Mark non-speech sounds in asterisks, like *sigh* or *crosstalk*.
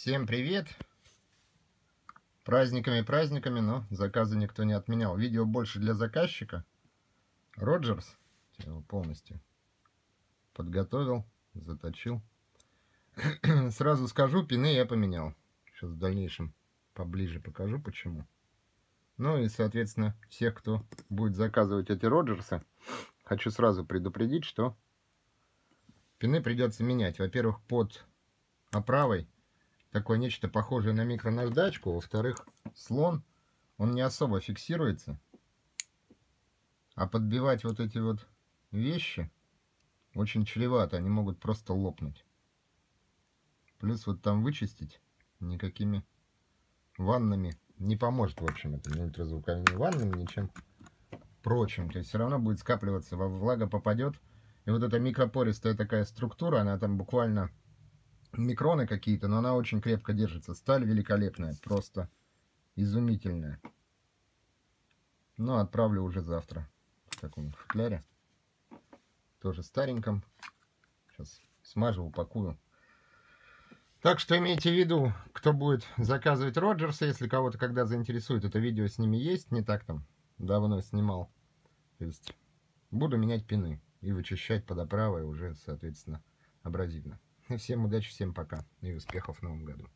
Всем привет! Праздниками, праздниками, но заказы никто не отменял. Видео больше для заказчика. Роджерс его полностью подготовил, заточил. *clears throat* Сразу скажу, пины я поменял. Сейчас в дальнейшем поближе покажу, почему. Ну и, соответственно, всех, кто будет заказывать эти Роджерсы, хочу сразу предупредить, что пины придется менять. Во-первых, под оправой такое нечто похожее на микронаждачку. Во-вторых, слон, он не особо фиксируется. А подбивать вот эти вот вещи очень чревато. Они могут просто лопнуть. Плюс вот там вычистить никакими ваннами не поможет, в общем, это не ультразвуковыми ваннами, ничем прочим. То есть все равно будет скапливаться, влага попадет. И вот эта микропористая такая структура, она там буквально микроны какие-то, но она очень крепко держится. Сталь великолепная, просто изумительная. Ну, отправлю уже завтра в таком футляре. Тоже стареньком. Сейчас смажу, упакую. Так что имейте в виду, кто будет заказывать Роджерса, если кого-то когда заинтересует, это видео с ними есть, не так там давно снимал. То есть буду менять пины и вычищать под оправой уже, соответственно, абразивно. Всем удачи, всем пока и успехов в новом году.